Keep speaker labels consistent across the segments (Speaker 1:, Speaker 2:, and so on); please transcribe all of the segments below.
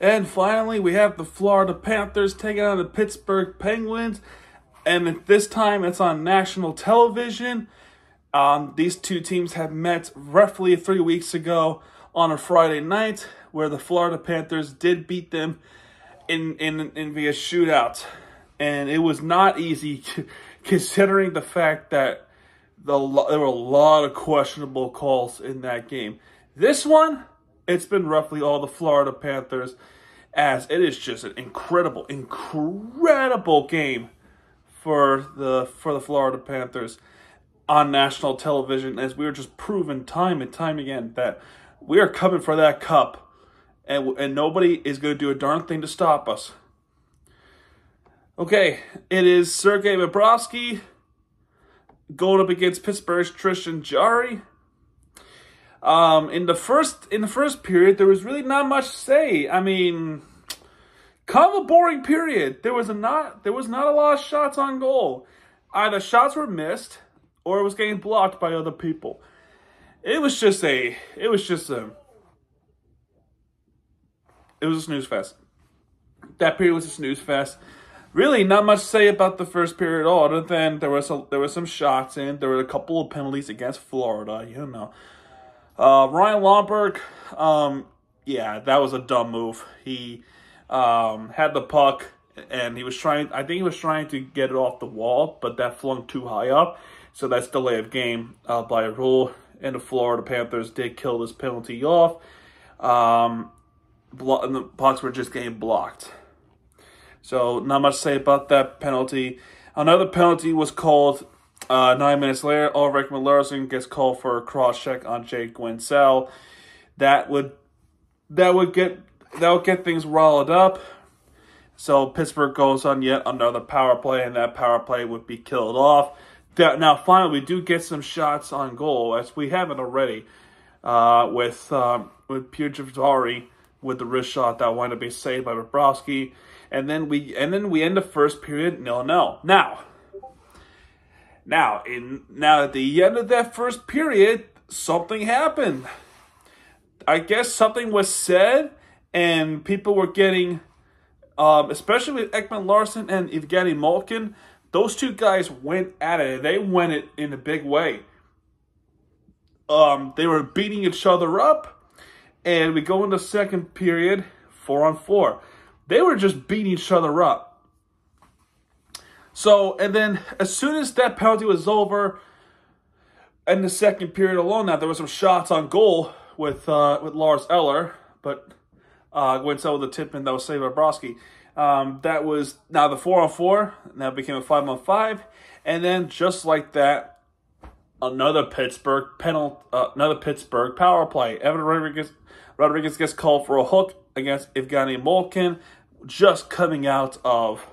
Speaker 1: And finally, we have the Florida Panthers taking on the Pittsburgh Penguins. And this time it's on national television. Um, these two teams have met roughly three weeks ago on a Friday night, where the Florida Panthers did beat them in in, in via shootout, and it was not easy, considering the fact that the there were a lot of questionable calls in that game. This one, it's been roughly all the Florida Panthers, as it is just an incredible, incredible game for the for the Florida Panthers on national television as we are just proven time and time again that we are coming for that cup and, and nobody is going to do a darn thing to stop us. Okay, it is Sergei Bobrovsky going up against Pittsburgh's Tristan Jarry. Um, in the first in the first period, there was really not much to say. I mean, kind of a boring period. There was a not there was not a lot of shots on goal. Either shots were missed or it was getting blocked by other people. It was just a, it was just a, it was a snooze fest. That period was a snooze fest. Really, not much to say about the first period at all, other than there was a, there were some shots in. There were a couple of penalties against Florida. You know, uh, Ryan Lomberg. Um, yeah, that was a dumb move. He um, had the puck and he was trying. I think he was trying to get it off the wall, but that flung too high up so that's delay of game uh, by a rule. And the Florida Panthers did kill this penalty off. Um, and the pucks were just getting blocked. So not much to say about that penalty. Another penalty was called uh, nine minutes later. Ulrik Larson gets called for a cross check on Jake Guentzel. That would that would get that would get things riled up. So Pittsburgh goes on yet another power play, and that power play would be killed off that now finally we do get some shots on goal as we haven't already uh, with um, with Puljujarvi with the wrist shot that wound up being saved by Bobrovsky, and then we and then we end the first period nil nil. Now, now in now at the end of that first period, something happened. I guess something was said, and people were getting, um, especially with Ekman Larsson and Evgeny Malkin, those two guys went at it. They went it in a big way. Um, they were beating each other up, and we go into second period, four on four. They were just beating each other up. So, and then as soon as that penalty was over, in the second period alone, now there was some shots on goal with uh, with Lars Eller, but uh, went with the tip and that was saved by Broski. Um, that was now the four on four. Now became a five on five, and then just like that, another Pittsburgh penalty, uh, another Pittsburgh power play. Evan Rodrigues, Rodrigues gets called for a hook against Evgeny Malkin, just coming out of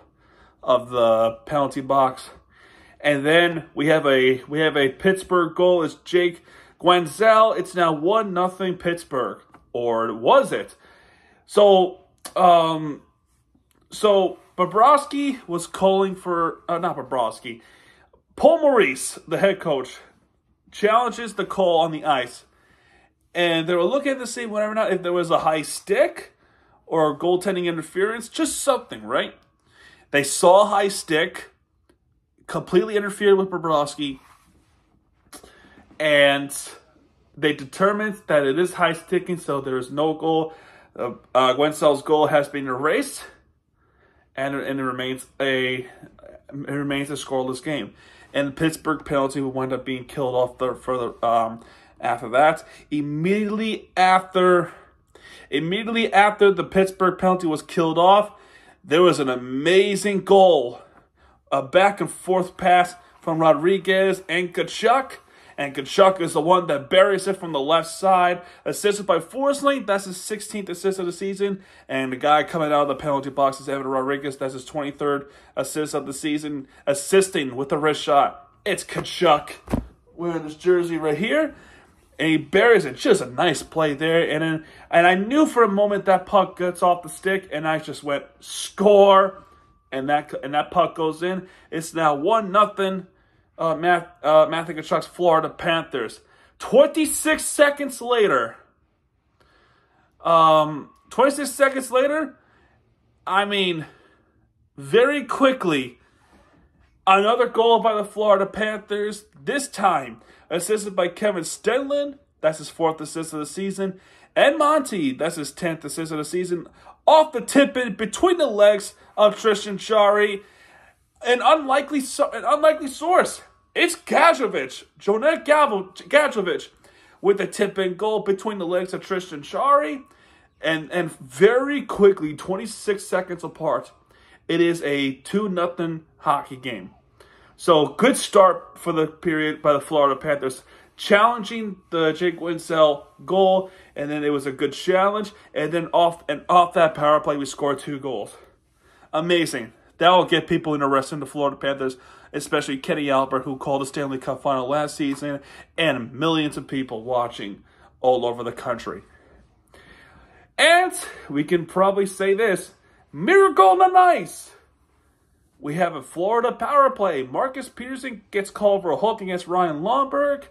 Speaker 1: of the penalty box. And then we have a we have a Pittsburgh goal. It's Jake Guentzel. It's now one nothing Pittsburgh, or was it? So um, so Bobrovsky was calling for uh, not Bobrovsky. Paul Maurice, the head coach, challenges the call on the ice, and they were looking to see whatever not if there was a high stick or goaltending interference, just something, right? They saw high stick, completely interfered with Bobrovsky, and they determined that it is high sticking, so there is no goal. Uh, uh, goal has been erased and and it remains a it remains a scoreless game. And the Pittsburgh penalty will wind up being killed off the further um, after that. Immediately after immediately after the Pittsburgh penalty was killed off, there was an amazing goal. A back and forth pass from Rodrigues and Tkachuk and Tkachuk is the one that buries it from the left side. Assisted by Forsling, that's his 16th assist of the season. And the guy coming out of the penalty box is Evan Rodrigues, that's his 23rd assist of the season, assisting with the wrist shot. It's Tkachuk wearing this jersey right here. And he buries it. Just a nice play there. And then, and I knew for a moment that puck gets off the stick, and I just went score, and that and that puck goes in. It's now one nothing uh, Math, uh, Matthew Tkachuk's Florida Panthers. 26 seconds later, um, 26 seconds later, I mean, very quickly, another goal by the Florida Panthers. This time, assisted by Kevin Stenlund. That's his fourth assist of the season. And Monty, that's his 10th assist of the season. Off the tip in between the legs of Tristan Jarry. An unlikely, an unlikely source. It's Gadjovich, Jonah Gadjovich, with a tip in goal between the legs of Tristan Jarry. And, and very quickly, 26 seconds apart, it is a 2 nothing hockey game. So good start for the period by the Florida Panthers, challenging the Jake Guentzel goal, and then it was a good challenge, and then off and off that power play we scored two goals. Amazing. That will get people interested in the Florida Panthers, especially Kenny Albert, who called the Stanley Cup final last season, and millions of people watching all over the country. And we can probably say this miracle on the ice. We have a Florida power play. Marcus Pettersson gets called for a hook against Ryan Lomberg.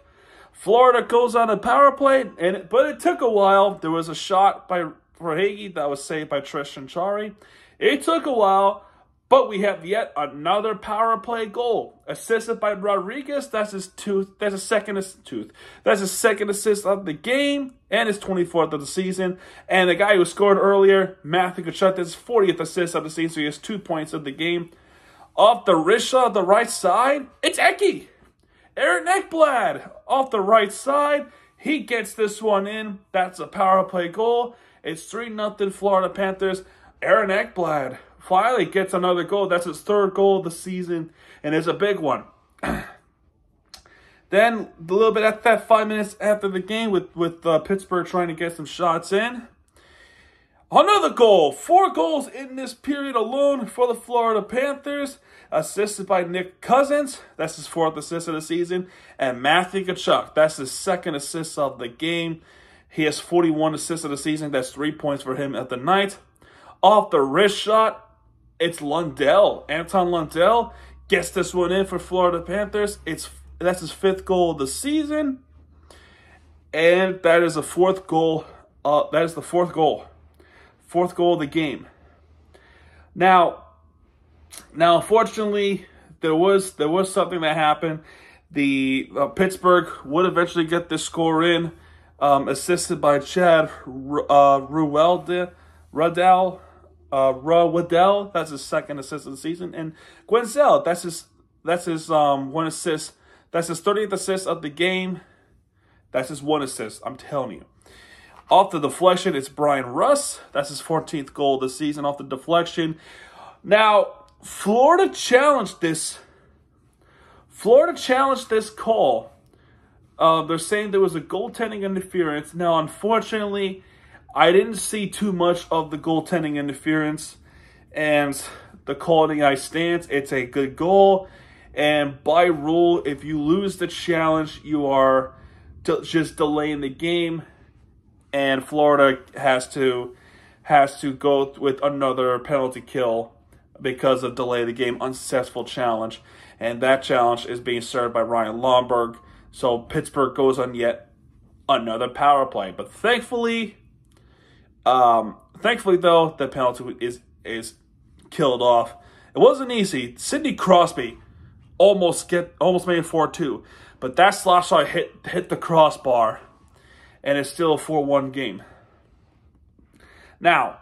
Speaker 1: Florida goes on a power play, and but it took a while. There was a shot by Verhaeghe that was saved by Tristan Jarry. It took a while, but we have yet another power play goal assisted by Rodrigues. That's his tooth. That's a second tooth. That's his second assist of the game and his 24th of the season. And the guy who scored earlier, Matthew Tkachuk, that's his 40th assist of the season. So he has two points of the game. Off the Risha, the right side, it's Eki. Aaron Ekblad off the right side. He gets this one in. That's a power play goal. It's 3 0 Florida Panthers. Aaron Ekblad finally gets another goal. That's his third goal of the season, and it's a big one. then a little bit at that five minutes after the game, with with uh, Pittsburgh trying to get some shots in, Another goal. Four goals in this period alone for the Florida Panthers. Assisted by Nick Cousins. That's his fourth assist of the season. And Matthew Tkachuk. That's his second assist of the game. He has 41 assists of the season. That's three points for him at the night. Off the wrist shot, it's Lundell. Anton Lundell gets this one in for Florida Panthers. It's That's his fifth goal of the season. And that is the fourth goal. Uh, that is the fourth goal fourth goal of the game. Now, now, unfortunately, there was there was something that happened. The uh, Pittsburgh would eventually get this score in, um, assisted by Chad uh, Ruwelde, Rudell, uh, Ruhwedel. That's his second assist of the season, and Guentzel. That's his that's his um one assist. That's his 30th assist of the game. That's his one assist. I'm telling you. Off the deflection, it's Bryan Rust. That's his 14th goal this season off the deflection. Now, Florida challenged this. Florida challenged this call. Uh, they're saying there was a goaltending interference. Now, unfortunately, I didn't see too much of the goaltending interference. And the the ice stands. It's a good goal. And by rule, if you lose the challenge, you are just delaying the game and Florida has to has to go with another penalty kill because of delay of the game unsuccessful challenge and that challenge is being served by Ryan Lomberg so Pittsburgh goes on yet another power play but thankfully um thankfully though the penalty is is killed off it wasn't easy Sidney Crosby almost get almost made it 4-2 but that slot shot hit hit the crossbar and it's still a 4-1 game. Now,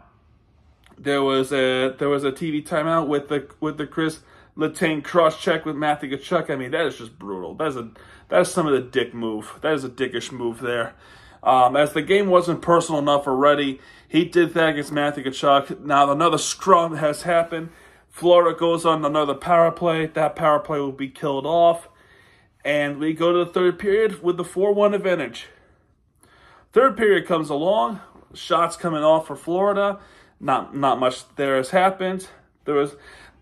Speaker 1: there was a there was a TV timeout with the with the Chris Letang cross check with Matthew Tkachuk. I mean, that is just brutal. That is a that is some of the dick move. That is a dickish move there. Um, as the game wasn't personal enough already, he did that against Matthew Tkachuk. Now another scrum has happened. Florida goes on another power play. That power play will be killed off. And we go to the third period with the 4-1 advantage. Third period comes along, shots coming off for Florida. Not not much there has happened. There was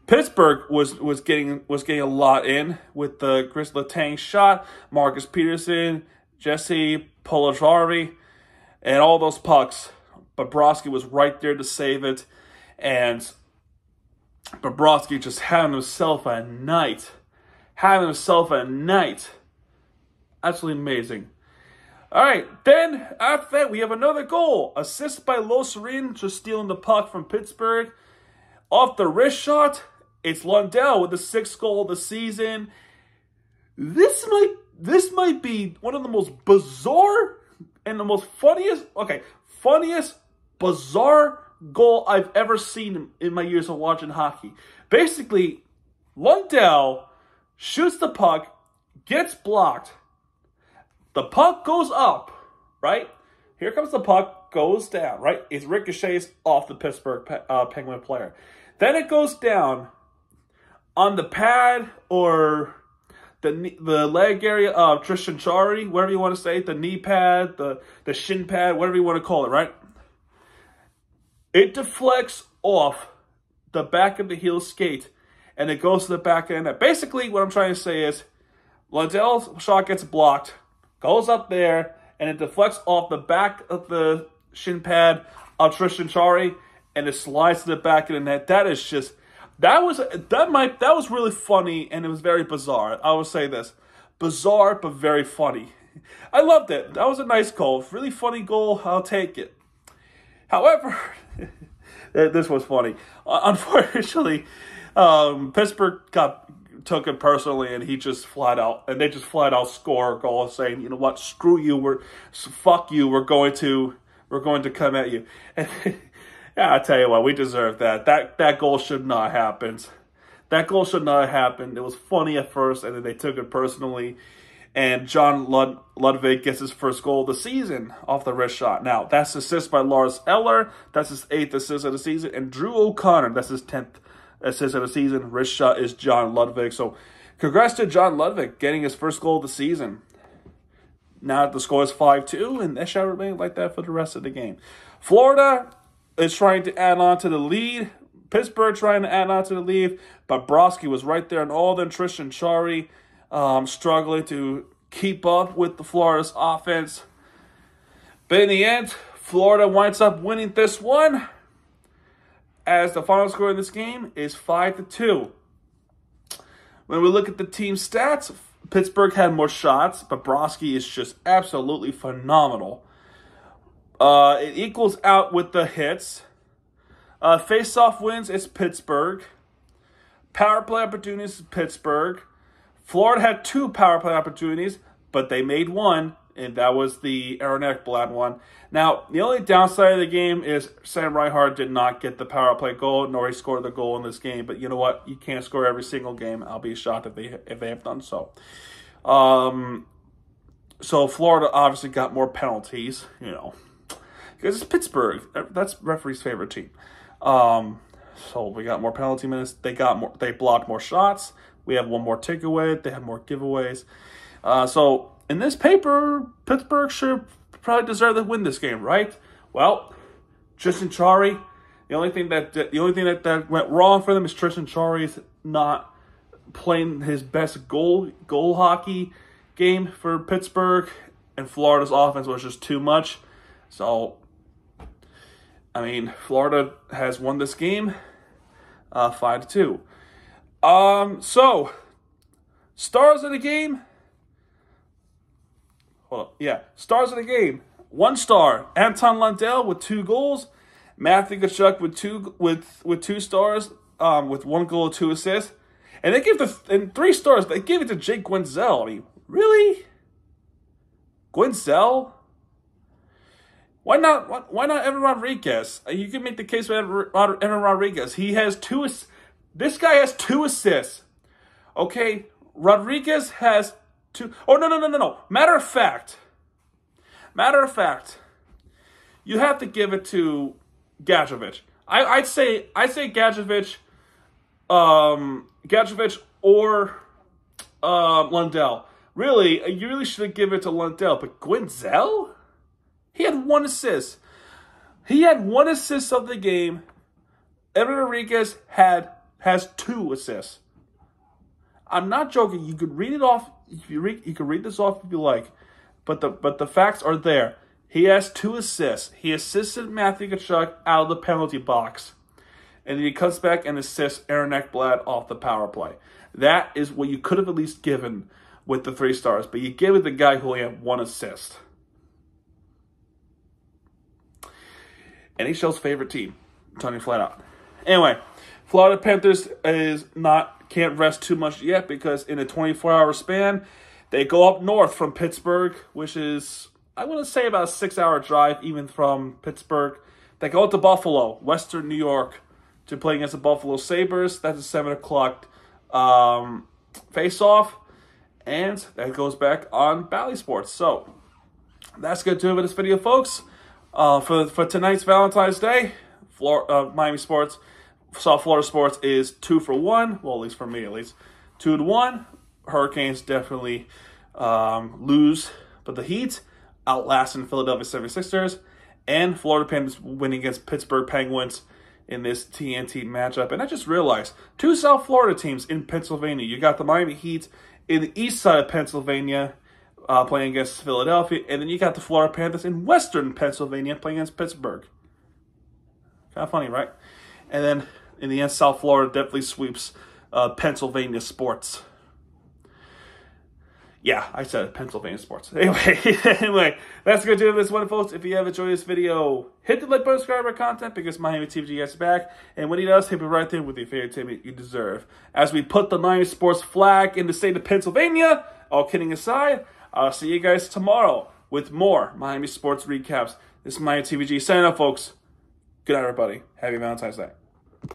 Speaker 1: Pittsburgh was was getting was getting a lot in with the Chris Letang shot, Marcus Pettersson, Jesse Puljujarvi, and all those pucks. Bobrovsky was right there to save it, and Bobrovsky just having himself a night, having himself a night. Absolutely amazing. All right, then after that, we have another goal. Assist by Luostarinen, just stealing the puck from Pittsburgh. Off the wrist shot, it's Lundell with the sixth goal of the season. This might this might be one of the most bizarre and the most funniest, okay, funniest, bizarre goal I've ever seen in my years of watching hockey. Basically, Lundell shoots the puck, gets blocked. The puck goes up, right? Here comes the puck, goes down, right? It ricochets off the Pittsburgh uh, Penguin player. Then it goes down on the pad or the the leg area of Tristan Jarry, whatever you want to say, the knee pad, the the shin pad, whatever you want to call it, right? It deflects off the back of the heel skate and it goes to the back end. Basically, what I'm trying to say is Lundell's shot gets blocked, goes up there, and it deflects off the back of the shin pad of Tristan Jarry and it slides to the back of the net. That is just that was that might that was really funny and it was very bizarre. I will say this. Bizarre but very funny. I loved it. That was a nice goal. Really funny goal. I'll take it. However, this was funny. Unfortunately, um, Pittsburgh got took it personally, and he just flat out and they just flat out score a goal, saying, "You know what? Screw you. We're fuck you. We're going to we're going to come at you." And yeah, I tell you what, we deserve that. That that goal should not happen. That goal should not happen. It was funny at first, and then they took it personally. And John Lud- Ludvig gets his first goal of the season off the wrist shot. Now, that's assist by Lars Eller. That's his eighth assist of the season. And Drew O'Connor, that's his 10th assist of the season. Wrist shot is John Ludvig. So, congrats to John Ludvig getting his first goal of the season. Now the score is 5 2, and that shall remain like that for the rest of the game. Florida is trying to add on to the lead. Pittsburgh trying to add on to the lead. But Broski was right there, and all then Tristan Jarry um, struggling to keep up with the Florida's offense. But in the end, Florida winds up winning this one. As the final score in this game is five to two. When we look at the team stats, Pittsburgh had more shots, but Broski is just absolutely phenomenal. Uh, it equals out with the hits. Uh, face-off wins, it's Pittsburgh. Power play opportunities, is Pittsburgh. Florida had two power play opportunities, but they made one, and that was the Aaron Ekblad one. Now, the only downside of the game is Sam Reinhart did not get the power play goal, nor he scored the goal in this game. But you know what? You can't score every single game. I'll be shocked if they if they have done so. Um, so Florida obviously got more penalties, you know, because it's Pittsburgh. That's referee's favorite team. Um, so we got more penalty minutes. They got more. They blocked more shots. We have one more takeaway. They have more giveaways. Uh, so in this paper, Pittsburgh should probably deserve to win this game, right? Well, Tristan Jarry. The only thing that the only thing that, that went wrong for them is Tristan Jarry's not playing his best goal goal hockey game for Pittsburgh, and Florida's offense was just too much. So, I mean, Florida has won this game, uh, five to two. Um, so stars of the game. Well, yeah, stars of the game. One star, Anton Lundell with two goals. Matthew Tkachuk with two with with two stars, um, with one goal, two assists. And they give the and three stars. They give it to Jake Guentzel. I mean, really? Guentzel? Why not? Why, not Evan Rodrigues? You can make the case with Evan Rodrigues. He has two. This guy has two assists. Okay, Rodrigues has two. Oh no no no no no. Matter of fact, matter of fact, you have to give it to Gadjovich. I, I'd say I'd say Gadjovich, um, Gadjovich or um, Lundell. Really, you really should give it to Lundell. But Guentzel, he had one assist. He had one assist of the game. Evan Rodrigues had has two assists. I'm not joking. You could read it off. You read, you can read this off if you like, but the but the facts are there. He has two assists. He assisted Matthew Tkachuk out of the penalty box, and then he comes back and assists Aaron Ekblad off the power play. That is what you could have at least given with the three stars, but you gave it the guy who only had one assist. NHL's favorite team. Tony flat out. Anyway, Florida Panthers is not can't rest too much yet because in a 24 hour span, they go up north from Pittsburgh, which is I want to say about a six hour drive even from Pittsburgh. They go to Buffalo, Western New York, to play against the Buffalo Sabres. That's a seven o'clock um, face off, and that goes back on Bally Sports. So that's good to do with this video, folks. Uh, for for tonight's Valentine's Day, Florida, uh, Miami Sports, South Florida Sports is two for one. Well, at least for me, at least two to one. Hurricanes definitely um, lose, but the Heat outlasting Philadelphia 76ers and Florida Panthers winning against Pittsburgh Penguins in this TNT matchup. And I just realized two South Florida teams in Pennsylvania. You got the Miami Heat in the east side of Pennsylvania uh, playing against Philadelphia, and then you got the Florida Panthers in western Pennsylvania playing against Pittsburgh. Kind of funny, right? And then in the end, South Florida definitely sweeps uh, Pennsylvania sports. Yeah, I said Pennsylvania sports. Anyway, anyway, that's going to do this one, folks. If you have enjoyed this video, hit the like button, subscribe our content because Miami TVG gets back. And when he does, he'll be right there with the favorite team you deserve. As we put the Miami sports flag in the state of Pennsylvania, all kidding aside, I'll see you guys tomorrow with more Miami sports recaps. This is Miami TVG signing up, folks. Good night, everybody. Happy Valentine's Day.